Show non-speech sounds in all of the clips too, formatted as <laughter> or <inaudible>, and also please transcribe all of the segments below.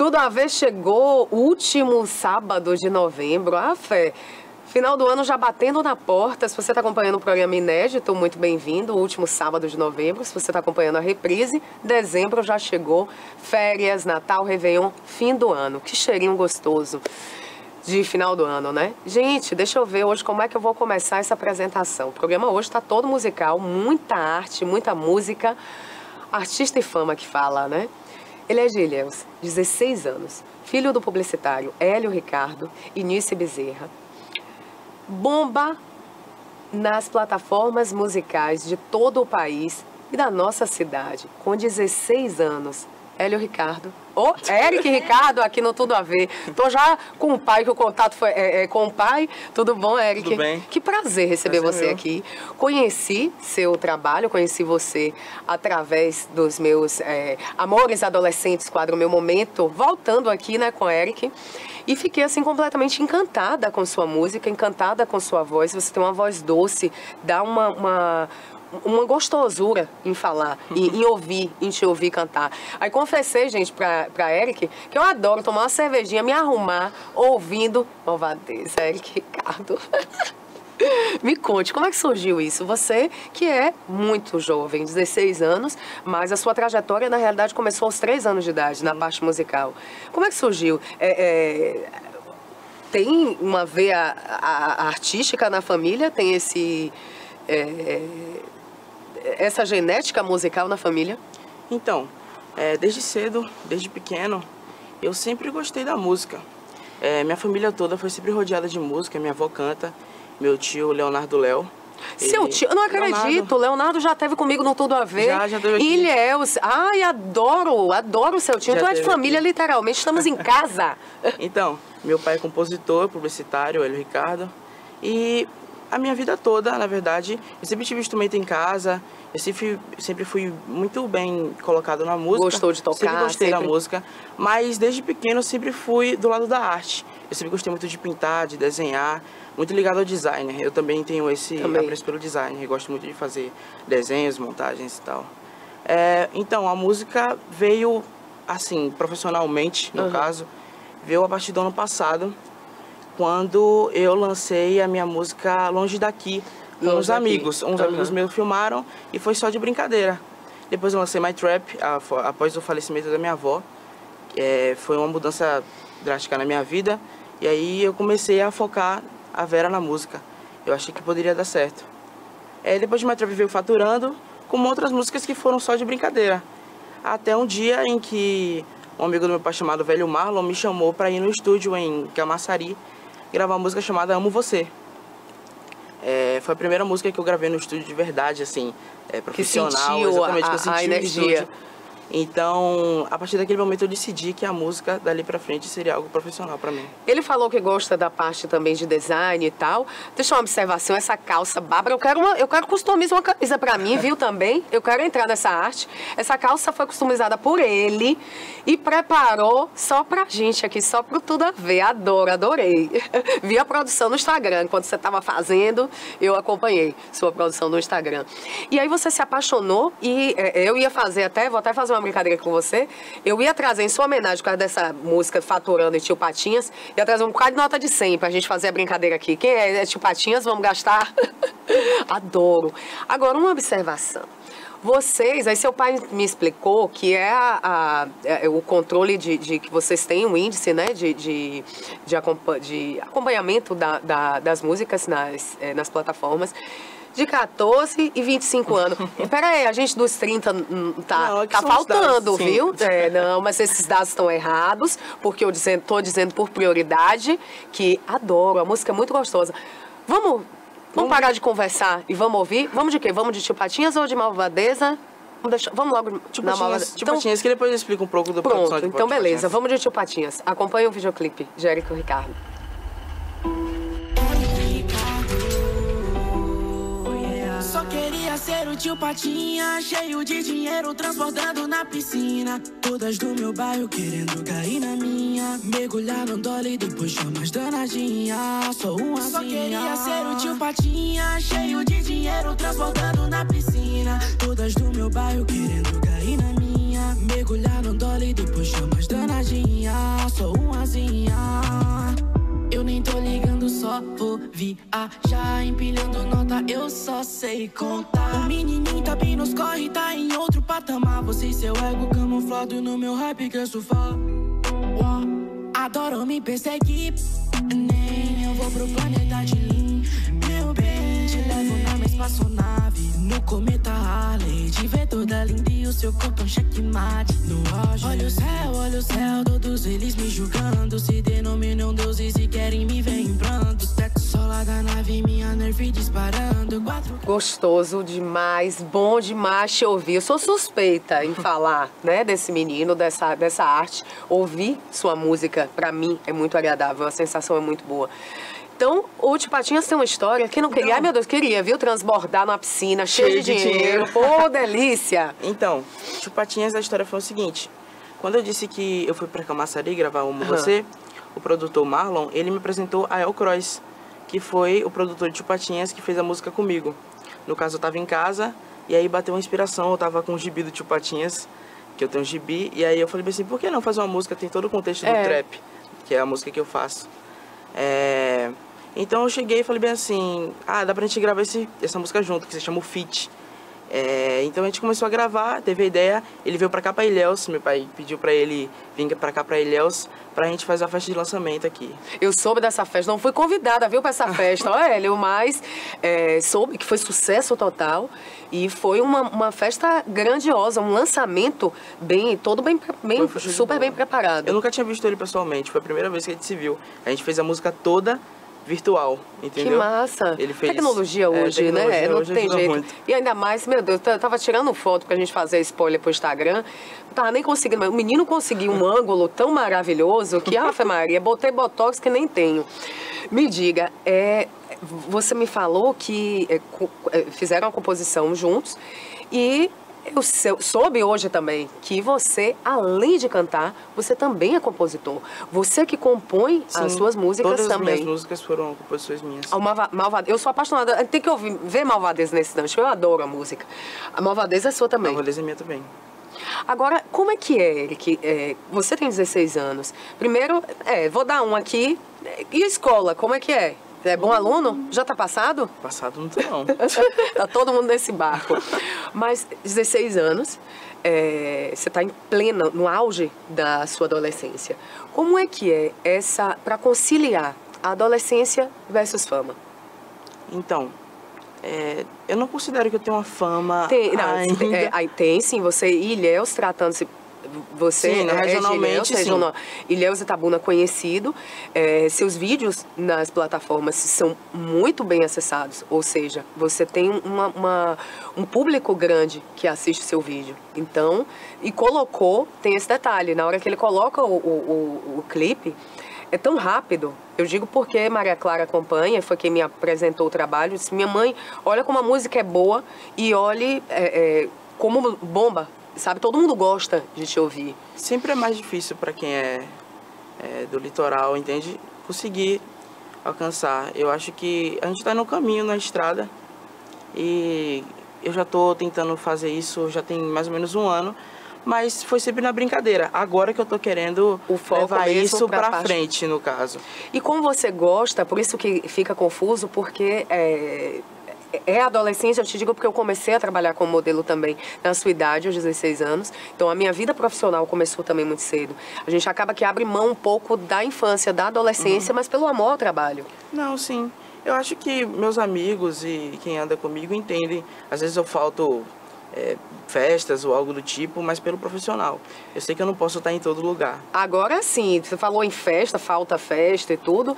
Tudo a ver chegou último sábado de novembro. Ah, fé. Final do ano já batendo na porta. Se você está acompanhando o programa inédito, muito bem-vindo. Último sábado de novembro. Se você está acompanhando a reprise, dezembro já chegou. Férias, Natal, Réveillon, fim do ano. Que cheirinho gostoso de final do ano, né? Gente, deixa eu ver hoje como é que eu vou começar essa apresentação. O programa hoje está todo musical, muita arte, muita música. Artista e fama que fala, né? Ele é Gilhels, 16 anos, filho do publicitário Hélio Ricardo e Nice Bezerra bomba nas plataformas musicais de todo o país e da nossa cidade, com 16 anos. Hélio Ricardo. Ô, oh, Eric Ricardo, aqui no Tudo a Ver. Tô já com o pai, que o contato foi é, é, com o pai. Tudo bom, Eric? Tudo bem. Que prazer receber prazer você meu. aqui. Conheci seu trabalho, conheci você através dos meus é, Amores Adolescentes, quadro Meu Momento, voltando aqui, né, com o Eric. E fiquei assim completamente encantada com sua música, encantada com sua voz. Você tem uma voz doce, dá uma, uma uma gostosura em falar, em, em, ouvir, em te ouvir cantar. Aí confessei, gente, pra, pra Eric, que eu adoro tomar uma cervejinha, me arrumar, ouvindo Malvadeza, Eric Ricardo. <laughs> Me conte, como é que surgiu isso? Você que é muito jovem, 16 anos, mas a sua trajetória, na realidade, começou aos 3 anos de idade, na parte musical. Como é que surgiu? É, é, tem uma veia a, a artística na família? Tem esse... É, essa genética musical na família? Então, é, desde cedo, desde pequeno, eu sempre gostei da música. É, minha família toda foi sempre rodeada de música, minha avó canta, meu tio Leonardo Léo. Seu tio, eu não acredito, Leonardo, Leonardo já teve comigo no Tudo a Ver. Já, já teve aqui. Ilhéus, ai, adoro, adoro seu tio. Já tu é de família, aqui. literalmente, estamos em casa. <laughs> então, meu pai é compositor, publicitário, ele Ricardo. E a minha vida toda, na verdade, eu sempre tive instrumento em casa, eu sempre, sempre fui muito bem colocado na música. Gostou de tocar? Sempre gostei sempre... da música, mas desde pequeno sempre fui do lado da arte. Eu sempre gostei muito de pintar, de desenhar, muito ligado ao design. Eu também tenho esse também. apreço pelo design, eu gosto muito de fazer desenhos, montagens e tal. É, então, a música veio, assim, profissionalmente, no uhum. caso, veio a partir do ano passado, quando eu lancei a minha música Longe Daqui, com uns amigos. Uns uhum. amigos meus filmaram e foi só de brincadeira. Depois eu lancei My Trap, após o falecimento da minha avó. É, foi uma mudança drástica na minha vida. E aí eu comecei a focar a Vera na música. Eu achei que poderia dar certo. É, depois de My Trap veio faturando, com outras músicas que foram só de brincadeira. Até um dia em que um amigo do meu pai chamado Velho Marlon me chamou para ir no estúdio em Camaçari gravar uma música chamada Amo Você. É, foi a primeira música que eu gravei no estúdio de verdade, assim, é, profissional, que sentiu exatamente, a, que eu senti a energia. Então, a partir daquele momento eu decidi que a música dali pra frente seria algo profissional para mim. Ele falou que gosta da parte também de design e tal. Deixa uma observação, essa calça Bárbara, eu quero uma, eu quero customizar uma camisa para mim, viu também? Eu quero entrar nessa arte. Essa calça foi customizada por ele e preparou só pra gente aqui, só pro tudo a ver. Adoro, adorei. <laughs> Vi a produção no Instagram, quando você tava fazendo, eu acompanhei sua produção no Instagram. E aí você se apaixonou e é, eu ia fazer até, vou até fazer uma uma brincadeira com você. Eu ia trazer, em sua homenagem, por causa dessa música Faturando e Tio Patinhas, ia trazer um bocado de nota de 100 pra gente fazer a brincadeira aqui. Quem é, é Tio Patinhas? Vamos gastar? <laughs> Adoro. Agora, uma observação. Vocês, aí seu pai me explicou que é a, a, é o controle de, de, que vocês têm, o índice né, de, de, de, acompanhamento da, da, das músicas nas, é, nas plataformas de 14 e 25 anos. <laughs> Pera aí, a gente dos 30 tá, não, é tá faltando, dados, viu? É, não, mas esses dados estão errados, porque eu dizendo, tô dizendo por prioridade que adoro, a música é muito gostosa. Vamos, vamos parar de conversar e vamos ouvir? Vamos de quê? Vamos de Tio Patinhas ou de Malvadeza? Vamos, deixar, vamos logo tio na Patinhas, Tio então, Patinhas, que depois eu explico um pouco do Pronto, então beleza. Vamos de Tio Patinhas. Acompanhe o videoclipe, Jérico Ricardo. Ser o tio Patinha, cheio de dinheiro, transbordando na piscina. Todas do meu bairro querendo cair na minha. Mergulhar no dolly, depois chamas danadinha. Sou uma Só queria ser o tio Patinha, cheio de dinheiro, transbordando na piscina. Todas do meu bairro querendo cair na minha. Mergulhar no dolly, depois chamas danadinha. danadinha, sou umazinha. Eu nem tô ligando, só vou viajar. Empilhando nota, eu só sei contar. O menininho tá bem nos corre, tá em outro patamar. Você e seu ego camuflado no meu hype que eu sofá. Adoro me perseguir, nem eu vou pro planeta de espaçonave. No cometa Harley, te ver toda linda e o seu corpo é um checkmate no auge. Olha o céu, olha o céu, todos eles me julgando. Se denominam deuses e querem me ver em pranto. Teto solar da nave, minha nerve disparando. Quatro... Gostoso demais, bom demais te ouvir. Eu sou suspeita em <laughs> falar, né, desse menino, dessa, dessa arte. Ouvir sua música, pra mim, é muito agradável, a sensação é muito boa. Então, o Tio Patinhas tem uma história que não queria. Não. Ai, meu Deus, queria, viu? Transbordar numa piscina cheia de, de dinheiro. Pô, delícia! <laughs> Então, Tio Patinhas, a história foi o seguinte. Quando eu disse que eu fui pra Camaçari gravar Amo uhum. Você, o produtor Marlon, ele me apresentou a El Croix, que foi o produtor de Tio Patinhas que fez a música comigo. No caso, eu tava em casa e aí bateu uma inspiração. Eu tava com o gibi do Tio Patinhas, que eu tenho um gibi, e aí eu falei assim, por que não fazer uma música? Tem todo o contexto é. do trap, que é a música que eu faço. É... Então eu cheguei e falei bem assim, ah, dá pra gente gravar esse, essa música junto, que se chama o Fit. É, então a gente começou a gravar, teve a ideia, ele veio pra cá pra Ilhéus, meu pai pediu pra ele vir pra cá pra Ilhéus pra gente fazer a festa de lançamento aqui. Eu soube dessa festa, não fui convidada, viu, pra essa <laughs> festa, olha, ele, mas é, soube que foi sucesso total e foi uma, uma festa grandiosa, um lançamento bem, todo bem, bem super bem preparado. Eu nunca tinha visto ele pessoalmente, foi a primeira vez que a gente se viu. A gente fez a música toda virtual, entendeu? Que massa. Ele fez... Tecnologia é, hoje, é, tecnologia né? Não hoje tem jeito. Muito. E ainda mais, meu Deus, eu tava tirando foto pra gente fazer spoiler pro Instagram. Não tava nem conseguindo, mas o menino conseguiu um <laughs> ângulo tão maravilhoso que, Ave Maria, botei botox que nem tenho. Me diga, é, você me falou que é, é fizeram a composição juntos e eu soube hoje também que você, além de cantar, você também é compositor. Você que compõe Sim, as suas músicas todas também. Todas as minhas músicas foram composições minhas. A Malva, Malvadeza, eu sou apaixonada. Tem que ouvir, ver Malvadeza nesse instante, eu adoro a música. A Malvadeza é sua também. Malvadeza é minha também. Agora, como é que é, Eric? É, você tem 16 anos. Primeiro, é, vou dar um aqui. E a escola, como é que é? É bom aluno? Já está passado? Passado não tô não. <laughs> tá todo mundo nesse barco. Mas 16 anos, é, você está em plena, no auge da sua adolescência. Como é que é essa, para conciliar a adolescência versus fama? Então, é, eu não considero que eu tenho uma fama tem, não, ainda. É, tem sim, você e Ilhéus tratando-se você Sim, né, é regionalmente, de Ilhéus, Ilhéus Itabuna conhecido. É, seus vídeos nas plataformas são muito bem acessados, ou seja, você tem uma, uma, um público grande que assiste seu vídeo. Então, e colocou, tem esse detalhe, na hora que ele coloca o, o, o, o clipe, é tão rápido. Eu digo porque Maria Clara acompanha, foi quem me apresentou o trabalho. Disse, minha mãe, olha como a música é boa e olhe é, é, como bomba sabe? Todo mundo gosta de te ouvir. Sempre é mais difícil para quem é, é, do litoral, entende? Conseguir alcançar. Eu acho que a gente está no caminho, na estrada, e eu já estou tentando fazer isso já tem mais ou menos um ano, mas foi sempre na brincadeira. Agora que eu estou querendo o foco levar isso para frente, no caso. E como você gosta, por isso que fica confuso, porque é, é adolescência, eu te digo porque eu comecei a trabalhar como modelo também na sua idade, aos 16 anos. Então a minha vida profissional começou também muito cedo. A gente acaba que abre mão um pouco da infância, da adolescência, uhum. mas pelo amor ao trabalho. Não, sim. Eu acho que meus amigos e quem anda comigo entendem. Às vezes eu falto é, festas ou algo do tipo, mas pelo profissional. Eu sei que eu não posso estar em todo lugar. Agora sim, você falou em festa, falta festa e tudo.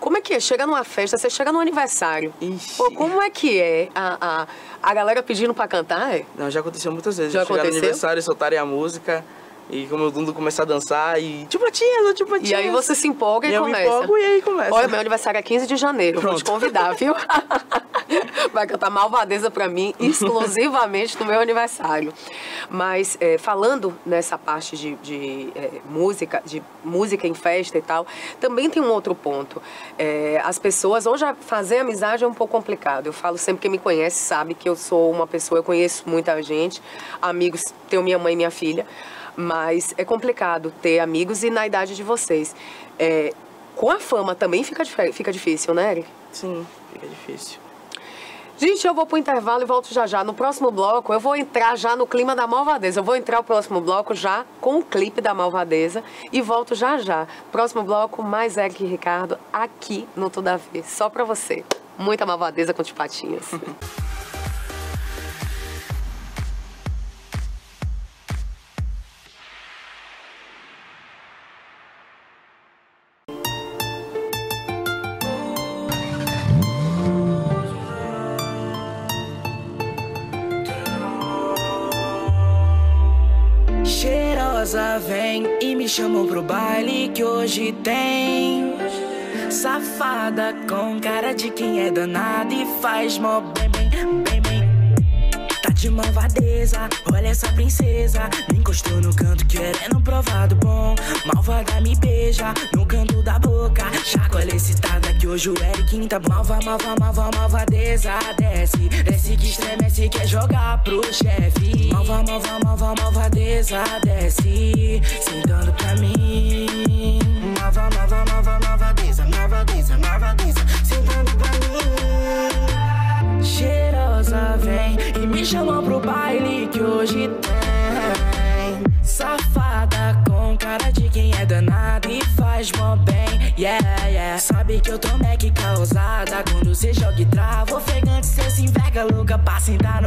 Como é que é? Chega numa festa, você chega no aniversário. Ixi. Pô, como é que é a, a, a galera pedindo pra cantar? É? Não, já aconteceu muitas vezes. Já aconteceu? no aniversário, soltarem a música. E como o mundo começa a dançar e tipo patinhas, tipo patinhas. E aí você se empolga e, e começa. Eu me empolgo e aí começa. Olha, meu aniversário é 15 de janeiro, Pronto. vou te convidar, viu? <laughs> <laughs> Vai cantar Malvadeza pra mim exclusivamente no meu aniversário. Mas é, falando nessa parte de, de é, música, de música em festa e tal, também tem um outro ponto. É, as pessoas, hoje fazer amizade é um pouco complicado. Eu falo sempre quem me conhece sabe que eu sou uma pessoa, eu conheço muita gente, amigos, tenho minha mãe e minha filha Mas é complicado ter amigos e na idade de vocês. É, com a fama também fica, fica difícil, né, Eric? Sim, fica difícil. Gente, eu vou pro intervalo e volto já já. No próximo bloco, eu vou entrar já no clima da Malvadeza. Eu vou entrar no próximo bloco já com o clipe da Malvadeza e volto já já. Próximo bloco, mais Eric e Ricardo aqui no Tudo a Ver. Só pra você. Muita Malvadeza com os patinhas. <laughs> hoje tem. Safada com cara de quem é danada e faz mó bem, bem, bem. Tá de malvadeza, olha essa princesa. Me encostou no canto querendo provar do bom. Malvada me beija no canto da boca. Chacoalha excitada que hoje o Eric tá malva, malva, malva, malvadeza. Desce, desce que estremece, quer jogar pro chefe. Malva, malva, malva, malvadeza. Desce,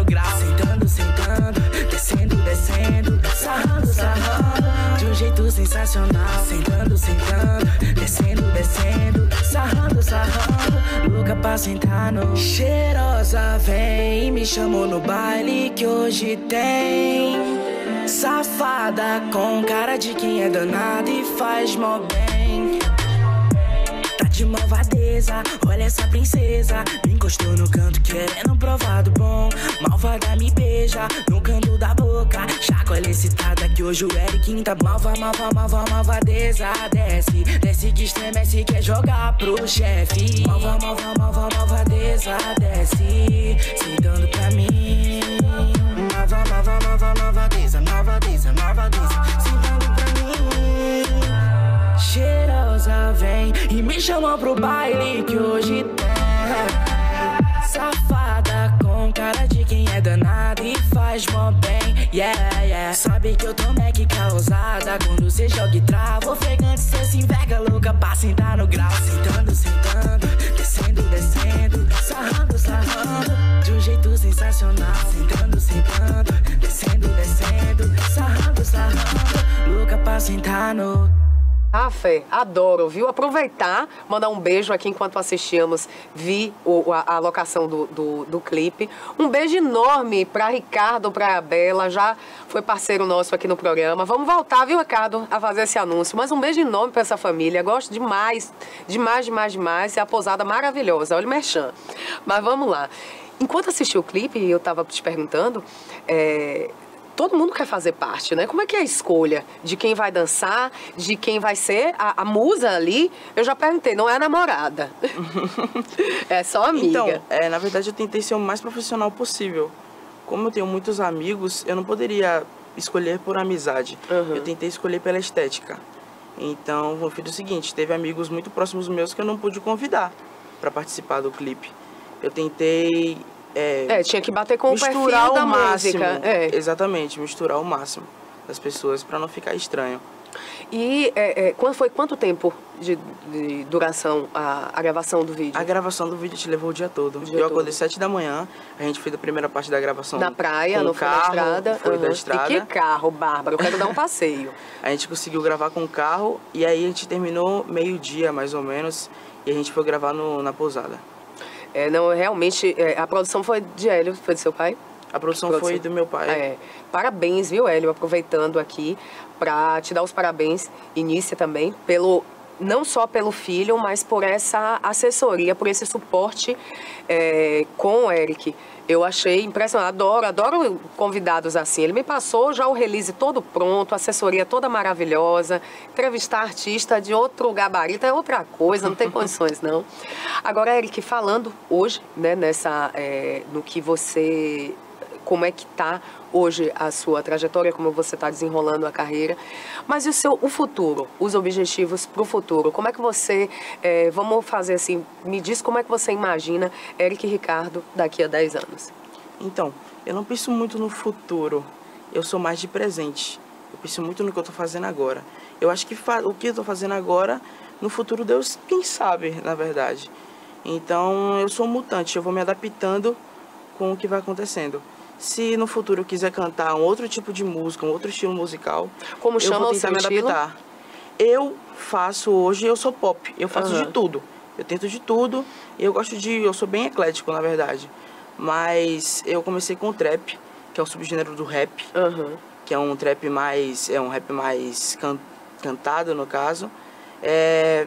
grau. Sentando, sentando, descendo, descendo, sarrando, sarrando. De um jeito sensacional. Sentando, sentando, descendo, descendo, sarrando, sarrando. Louca pra sentar no. Cheirosa vem me chamou no baile que hoje tem. Safada com cara de quem é danada e faz mó bem. Tá de malvadeza, olha essa princesa. Me encostou no canto querendo. Malvada me beija no canto da boca. Chacoalha excitada que hoje o Eric tá malva, malva, malva, malvadeza. Desce, desce que estremece, quer jogar pro chefe. Malva, malva, malva, malvadeza. Desce, sentando pra mim. Malva, malva, malva, malvadeza, malvadeza, malvadeza. Sentando pra mim. Cheirosa vem e me chama pro baile que hoje tem. Safada cara de quem é danada e faz mó bem, yeah, yeah. Sabe que eu tô mega causada quando cê joga e trava. Ofegante, cê se enverga louca pra sentar no grau. Sentando, sentando, descendo, descendo, sarrando, sarrando. De um jeito sensacional. Sentando, sentando, descendo, descendo, sarrando, sarrando. Louca pra sentar no. Ah, Fé, adoro, viu? Aproveitar, mandar um beijo aqui enquanto assistíamos, vi o, a, a locação do, do, do, clipe. Um beijo enorme para Ricardo, para a Bela, já foi parceiro nosso aqui no programa. Vamos voltar, viu, Ricardo, a fazer esse anúncio. Mas um beijo enorme para essa família, gosto demais, demais, demais, demais. É a posada maravilhosa, olha o merchan. Mas vamos lá. Enquanto assisti o clipe, eu estava te perguntando, é, todo mundo quer fazer parte, né? Como é que é a escolha de quem vai dançar, de quem vai ser a, a musa ali? Eu já perguntei, não é namorada. <laughs> é só amiga. Então, é, na verdade eu tentei ser o mais profissional possível. Como eu tenho muitos amigos, eu não poderia escolher por amizade. Uhum. Eu tentei escolher pela estética. Então, eu fiz o seguinte, teve amigos muito próximos meus que eu não pude convidar para participar do clipe. Eu tentei é, é, tinha que bater com o perfil da máximo, música. É. Exatamente, misturar o máximo das pessoas para não ficar estranho. E é, é, foi quanto tempo de, de duração a, a, gravação do vídeo? A gravação do vídeo te levou o dia todo. O dia eu acordei sete da manhã, a gente fez a primeira parte da gravação na praia, no carro, foi na estrada. Foi uhum. da estrada. E que carro, Bárbara? Eu quero dar um passeio. <laughs> a gente conseguiu gravar com o carro e aí a gente terminou meio dia mais ou menos e a gente foi gravar no, na pousada. É, não, realmente, é, a produção foi de Hélio, foi do seu pai? A produção, produção. foi do meu pai. É. Parabéns, viu, Hélio? Aproveitando aqui para te dar os parabéns, Inícia também, pelo não só pelo filho, mas por essa assessoria, por esse suporte é, com o Eric. Eu achei impressionante, adoro, adoro convidados assim. Ele me passou já o release todo pronto, assessoria toda maravilhosa. Entrevistar artista de outro gabarito é outra coisa, não tem <laughs> condições não. Agora, Eric, falando hoje, né, nessa, é, no que você como é que está hoje a sua trajetória, como você está desenrolando a carreira. Mas e o seu o futuro, os objetivos para o futuro? Como é que você, é, vamos fazer assim, me diz como é que você imagina Eric Ricardo daqui a 10 anos? Então, eu não penso muito no futuro, eu sou mais de presente. Eu penso muito no que eu estou fazendo agora. Eu acho que o que eu estou fazendo agora, no futuro Deus, quem sabe, na verdade. Então, eu sou um mutante, eu vou me adaptando com o que vai acontecendo. Se no futuro eu quiser cantar um outro tipo de música, um outro estilo musical, como chama eu vou tentar me adaptar. Eu faço hoje, eu sou pop, eu faço uhum. de tudo. Eu tento de tudo e eu gosto de, eu sou bem eclético, na verdade. Mas eu comecei com o trap, que é o subgênero do rap, uhum. que é um trap mais, é um rap mais can, cantado no caso. É,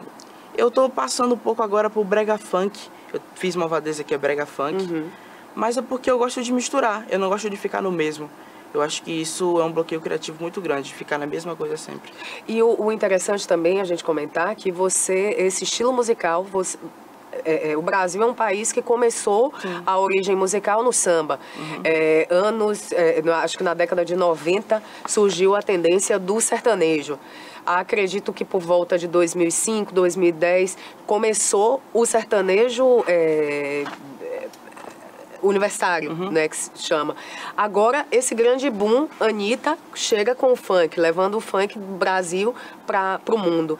eu tô passando um pouco agora pro brega funk. Eu fiz uma vadeza que é brega funk. Uhum mas é porque eu gosto de misturar, eu não gosto de ficar no mesmo. Eu acho que isso é um bloqueio criativo muito grande, ficar na mesma coisa sempre. E o, o interessante também a gente comentar que você, esse estilo musical, você, é, é, o Brasil é um país que começou Sim. a origem musical no samba. Uhum. É, anos, é, acho que na década de 90 surgiu a tendência do sertanejo. Acredito que por volta de 2005, 2010 começou o sertanejo é, universitário, uhum. né, que se chama. Agora, esse grande boom, Anitta chega com o funk, levando o funk do Brasil para o mundo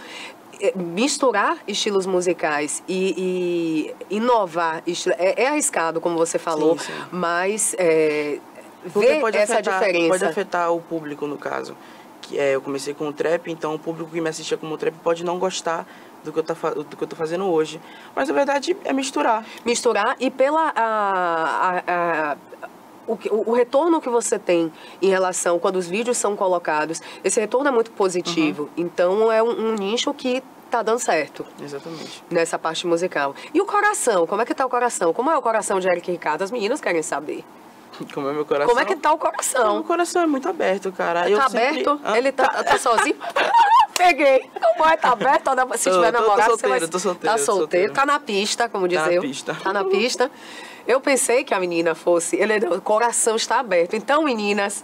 é, misturar estilos musicais e, e inovar é, é, arriscado, como você falou, sim, sim. mas é, ver essa afetar, diferença. Pode afetar o público, no caso. Que é, eu comecei com o trap, então o público que me assistia como trap pode não gostar do que eu, tá, do que eu tô fazendo hoje. Mas, na verdade, é misturar. Misturar e pela... A, a, a, o, o, retorno que você tem em relação quando os vídeos são colocados, esse retorno é muito positivo. Uhum. Então é um, um, nicho que tá dando certo. Exatamente. Nessa parte musical. E o coração? Como é que tá o coração? Como é o coração de Eric Ricardo? As meninas querem saber. Como é meu coração? Como é que tá o coração? Meu coração é muito aberto, cara. Tá eu aberto? Sempre... Ele tá, tá <laughs> sozinho? <laughs> Peguei. O boy tá aberto, se tiver namorado, tô solteiro, você vai... Tô solteiro, tá solteiro, solteiro, tá na pista, como diz tá eu. Na pista. Tá na pista. Eu pensei que a menina fosse... Ele, o coração está aberto. Então, meninas...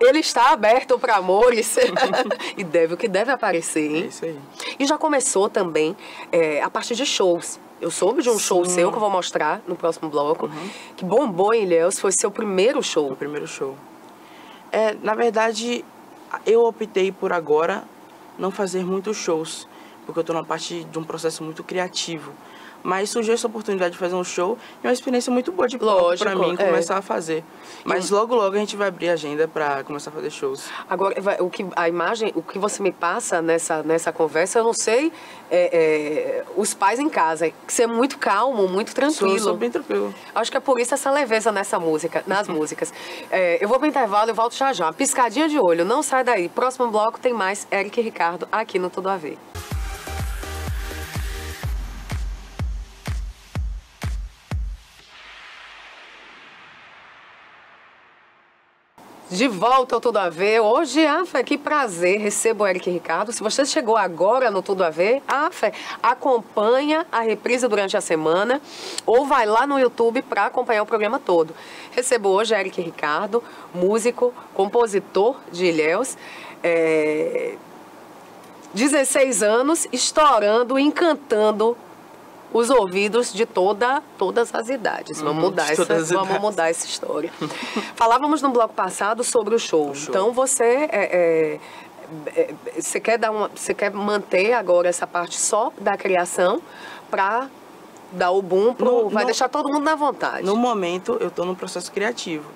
Ele está aberto para amores <laughs> e deve o que deve aparecer, hein? É isso aí. E já começou também é, a parte de shows. Eu soube de um Sim. show seu que eu vou mostrar no próximo bloco, uhum. que bombou em Ilhéus, foi seu primeiro show. O primeiro show. É, na verdade, eu optei por agora não fazer muitos shows, porque eu estou na parte de um processo muito criativo. Mas surgiu essa oportunidade de fazer um show e uma experiência muito boa de palco para mim é. começar a fazer. Mas logo logo a gente vai abrir a agenda para começar a fazer shows. Agora, o que a imagem, o que você me passa nessa nessa conversa, eu não sei, é, é, os pais em casa, que você é muito calmo, muito tranquilo. Sou, sou bem tranquilo. Acho que é por isso essa leveza nessa música, nas <laughs> músicas. É, eu vou para intervalo e volto já já. Piscadinha de olho, não sai daí. Próximo bloco tem mais Eric e Ricardo aqui no Tudo a Ver. De volta ao Tudo a Ver. Hoje, Afa, que prazer, recebo o Eric Ricardo. Se você chegou agora no Tudo a Ver, Afa, acompanha a reprise durante a semana ou vai lá no YouTube para acompanhar o programa todo. Recebo hoje Eric Ricardo, músico, compositor de Ilhéus. É... 16 anos, estourando, encantando os ouvidos de toda, todas as idades. Vamos, uhum, mudar, essa, vamos mudar essa história. <laughs> Falávamos no bloco passado sobre o show. O show. Então você é, é, é, você quer dar uma, você quer manter agora essa parte só da criação para dar o boom pro, no, vai no, deixar todo mundo na vontade. No momento eu estou no processo criativo.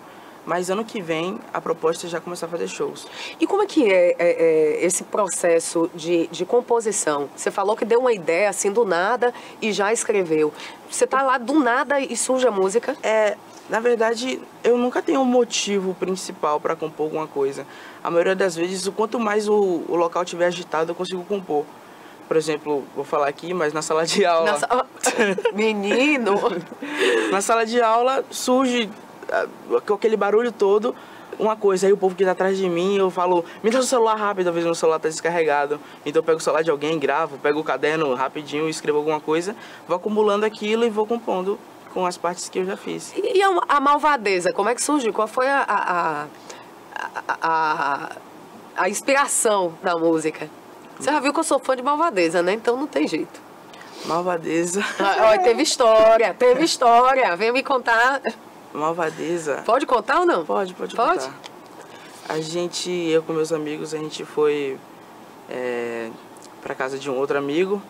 Mas ano que vem a proposta é já começar a fazer shows. E como é que é, é, é esse processo de, de composição? Você falou que deu uma ideia assim do nada e já escreveu. Você tá lá do nada e surge a música? É, na verdade, eu nunca tenho um motivo principal para compor alguma coisa. A maioria das vezes, o quanto mais o, o local estiver agitado, eu consigo compor. Por exemplo, vou falar aqui, mas na sala de aula. Sa... <laughs> Menino! <laughs> na sala de aula surge com aquele barulho todo, uma coisa, aí o povo que tá atrás de mim, eu falo, me dá o celular rápido, às vezes meu celular tá descarregado. Então eu pego o celular de alguém, gravo, pego o caderno rapidinho, escrevo alguma coisa, vou acumulando aquilo e vou compondo com as partes que eu já fiz. E a, a Malvadeza, como é que surgiu? Qual foi a, a, a, a, inspiração da música? Você já viu que eu sou fã de Malvadeza, né? Então não tem jeito. Malvadeza. Ah, teve história, teve história. Vem me contar. Malvadeza. Pode contar ou não? Pode, pode, pode? contar. A gente, eu com meus amigos, a gente foi é, pra casa de um outro amigo.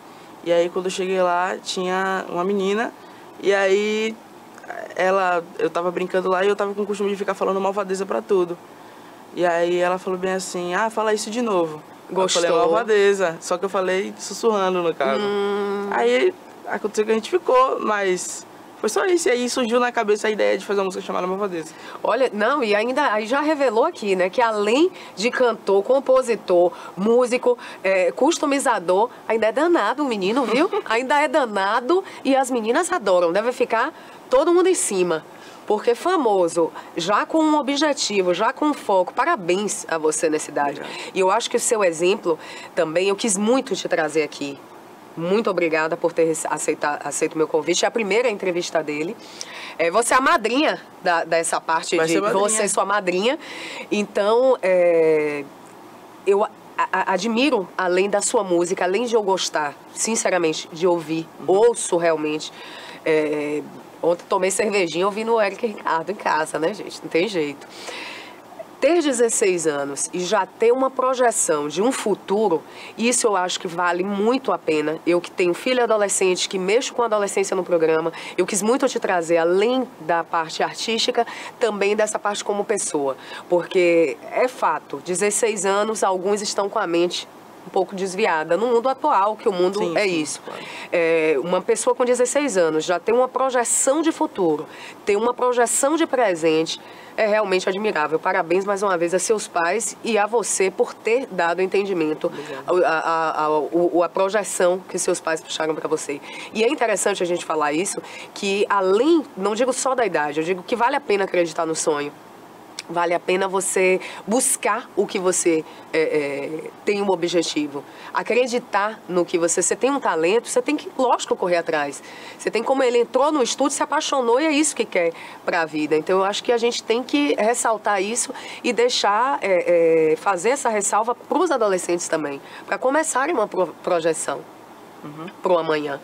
E aí quando eu cheguei lá, tinha uma menina. E aí ela, eu tava brincando lá e eu tava com o costume de ficar falando malvadeza pra tudo. E aí ela falou bem assim, ah, fala isso de novo. Gostou. Eu falei malvadeza, só que eu falei sussurrando no carro. Hum. Aí aconteceu que a gente ficou, mas foi só isso. E aí surgiu na cabeça a ideia de fazer uma música chamada Malvadeza. Olha, não, e ainda aí já revelou aqui, né, que além de cantor, compositor, músico, é, customizador, ainda é danado o menino, viu? <laughs> ainda é danado e as meninas adoram. Deve ficar todo mundo em cima. Porque famoso, já com um objetivo, já com um foco. Parabéns a você nessa idade. E eu acho que o seu exemplo também, eu quis muito te trazer aqui. Muito obrigada por ter aceitado, aceito o meu convite. É a primeira entrevista dele. É, você é a madrinha da, dessa parte Vai de você, sua madrinha. Então, é, eu a- admiro, além da sua música, além de eu gostar, sinceramente, de ouvir, ouço realmente. É, ontem tomei cervejinha ouvindo o Eric Ricardo em casa, né, gente? Não tem jeito. Ter 16 anos e já ter uma projeção de um futuro, isso eu acho que vale muito a pena. Eu que tenho filho adolescente, que mexo com adolescência no programa, eu quis muito te trazer, além da parte artística, também dessa parte como pessoa. Porque é fato, 16 anos, alguns estão com a mente um pouco desviada no mundo atual, que o mundo Sim, é sim, isso. claro. É, uma pessoa com 16 anos já tem uma projeção de futuro, tem uma projeção de presente, é realmente admirável. Parabéns mais uma vez a seus pais e a você por ter dado entendimento, a, a, a, a projeção que seus pais puxaram para você. E é interessante a gente falar isso, que além, não digo só da idade, eu digo que vale a pena acreditar no sonho. Vale a pena você buscar o que você é, é, tem um objetivo. Acreditar no que você... Você tem um talento, você tem que, lógico, correr atrás. Você tem como ele entrou no estúdio, se apaixonou e é isso que quer para a vida. Então, eu acho que a gente tem que ressaltar isso e deixar, é, é, fazer essa ressalva para os adolescentes também. Para começarem uma pro- projeção para o amanhã.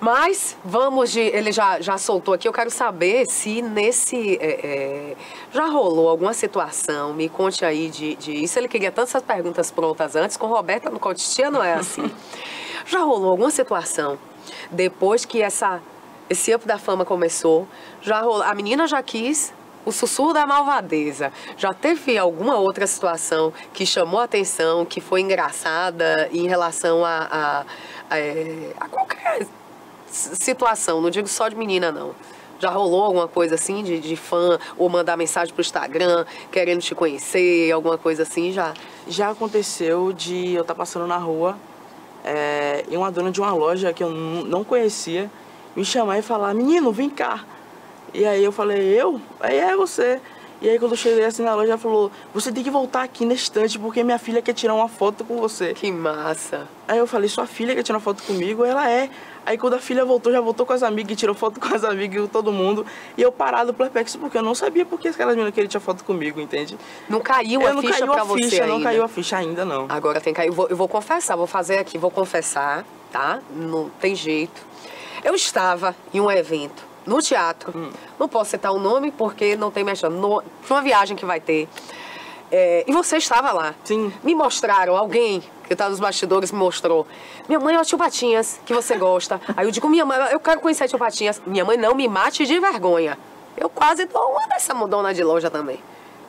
Mas vamos de. Ele já, já soltou aqui. Eu quero saber se nesse. é, é, já rolou alguma situação. Me conte aí de, de isso. Ele queria tantas perguntas prontas antes. Com Roberta no Cotitia não é assim. <laughs> já rolou alguma situação depois que essa, esse up da fama começou? Já rolou. A menina já quis. O sussurro da malvadeza. Já teve alguma outra situação que chamou a atenção, que foi engraçada em relação a, a, a, é, a qualquer situação, não digo só de menina, não. Já rolou alguma coisa assim de, de fã ou mandar mensagem pro Instagram querendo te conhecer, alguma coisa assim já? Já aconteceu de eu estar passando na rua é, e uma dona de uma loja que eu não conhecia me chamar e falar, menino, vem cá. E aí eu falei, eu? Aí é você. E aí quando eu cheguei assim na loja, ela falou, você tem que voltar aqui na estante porque minha filha quer tirar uma foto com você. Que massa. Aí eu falei, sua filha quer tirar uma foto comigo? Ela é. Aí quando a filha voltou, já voltou com as amigas, e tirou foto com as amigas e todo mundo. E eu parado perplexo, porque eu não sabia porque aquelas meninas queriam tirar foto comigo, entende? Não caiu eu a não ficha caiu pra a você ficha, ainda. não caiu a ficha ainda não. Agora tem que cair. Eu vou, eu vou confessar, vou fazer aqui, vou confessar, tá? Não tem jeito. Eu estava em um evento no teatro. Hum. Não posso citar o nome porque não tem mexendo. No, uma viagem que vai ter. É, e você estava lá. Sim. Me mostraram, alguém que está nos bastidores me mostrou. Minha mãe é o tio Patinhas, que você gosta. <laughs> Aí eu digo, minha mãe, eu quero conhecer tio Patinhas. Minha mãe não me mate de vergonha. Eu quase dou uma dessa mudona de loja também.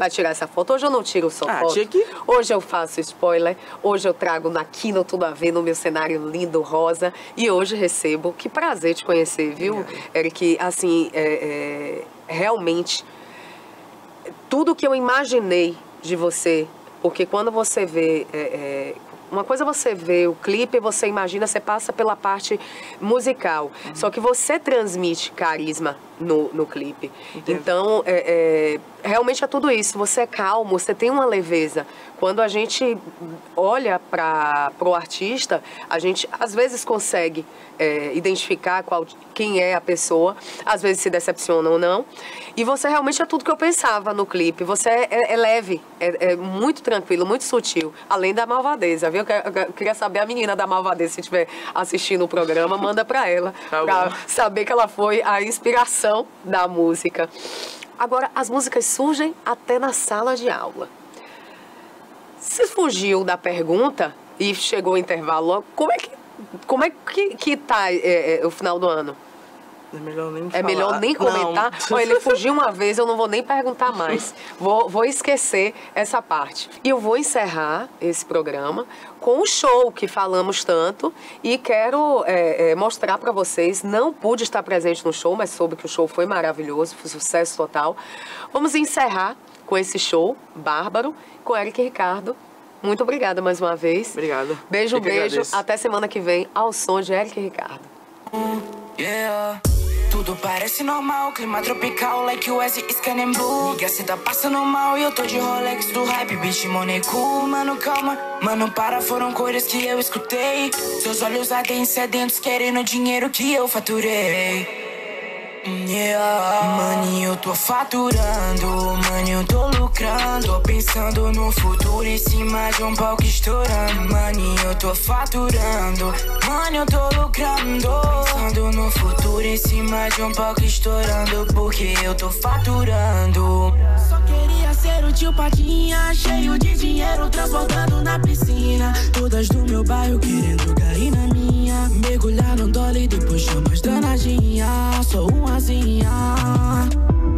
Pra tirar essa foto. Hoje eu não tiro só Ah, foto. tinha que- Hoje eu faço spoiler. Hoje eu trago na Kino Tudo a Ver, no meu cenário lindo, rosa. E hoje recebo. Que prazer te conhecer, viu, Eric? Assim, é, é, realmente tudo que eu imaginei de você, porque quando você vê. é, é, uma coisa é você vê o clipe, você imagina, você passa pela parte musical. Só que você transmite carisma no, no clipe. Entendi. Então, é, é, realmente é tudo isso. Você é calmo, você tem uma leveza. Quando a gente olha para o artista, a gente às vezes consegue é, identificar qual, quem é a pessoa, às vezes se decepciona ou não. E você realmente é tudo que eu pensava no clipe. Você é, é, é leve, é, é, muito tranquilo, muito sutil, além da malvadeza, viu? Eu queria saber a menina da malvadeza, se estiver assistindo o programa, manda para ela, tá para saber que ela foi a inspiração da música. Agora, as músicas surgem até na sala de aula. Se fugiu da pergunta e chegou o intervalo, como é que como é que, que tá é, é, o final do ano? É melhor nem, é melhor nem comentar. Olha, ele fugiu uma vez, eu não vou nem perguntar mais. Vou, vou esquecer essa parte. E eu vou encerrar esse programa com o show que falamos tanto e quero é, é, mostrar para vocês. Não pude estar presente no show, mas soube que o show foi maravilhoso, foi sucesso total. Vamos encerrar com esse show bárbaro com Eric Ricardo muito obrigada mais uma vez. Obrigado. Beijo, beijo. Agradeço. Até semana que vem ao som de Eric e Ricardo. Yeah. Tudo parece normal, clima tropical, like US Scanning Blue. Liga se tá passando mal e eu tô de Rolex do hype, bitch, money cool. Mano, calma, mano, para, foram coisas que eu escutei. Seus olhos ardem sedentos, querendo dinheiro que eu faturei. Yeah. Eu tô faturando, mano, eu tô lucrando. Tô pensando no futuro em cima de um palco estourando. Mano, eu tô faturando, mano, eu tô lucrando. Pensando no futuro em cima de um palco estourando. Porque eu tô faturando. Tio Patinha, cheio de dinheiro, transbordando na piscina. Todas do meu bairro querendo cair na minha. Mergulhar no dólar e depois chamar danadinha. Sou uma asinha.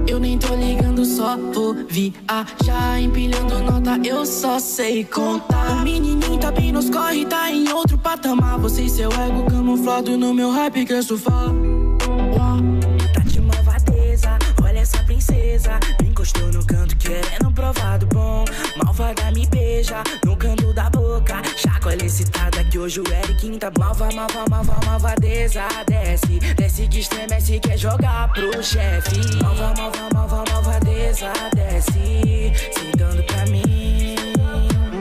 Eu nem tô ligando, só vou viajar. Empilhando nota, eu só sei contar. O menininho tá bem nos corre, tá em outro patamar. Você e seu ego camuflado no meu hype que é sofá. Tá de malvadeza, olha essa princesa. Encostou no canto querendo provar do bom. Malvada me beija no canto da boca. Chacoalha excitada que hoje o Eric tá malva, malva, malva, malvadeza. Desce, desce que estremece, quer jogar pro chefe. Malva, malva, malva, malvadeza. Desce, se dando pra mim.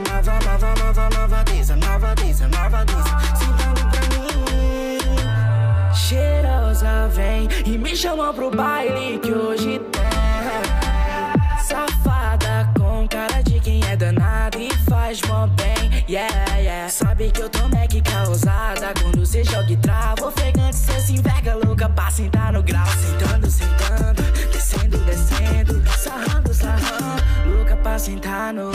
Malva, malva, malva, malvadeza, malvadeza, malvadeza. Se dando pra mim. Cheirosa vem e me chama pro baile que hoje tem. Safada com cara de quem é danado e faz mó bem, yeah, yeah. Sabe que eu tô mega causada quando cê joga e trava. Ofegante, cê se enverga louca pra sentar no grau. Sentando, sentando, descendo, descendo, sarrando, sarrando. Louca pra sentar no.